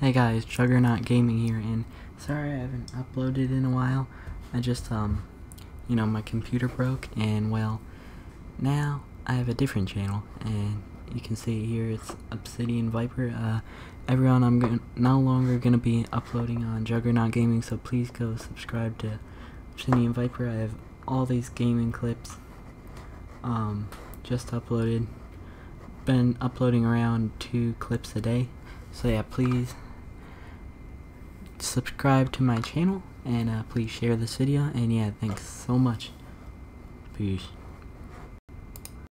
Hey guys, Juggernaut Gaming here, and sorry I haven't uploaded in a while. I just, um, you know, my computer broke, and well, now I have a different channel, and you can see here it's Obsidian Viper. Uh, everyone, I'm no longer gonna be uploading on Juggernaut Gaming, so please go subscribe to Obsidian Viper. I have all these gaming clips, um, just uploaded. Been uploading around two clips a day. So yeah, please subscribe to my channel and uh, please share this video. And yeah, thanks so much. Peace.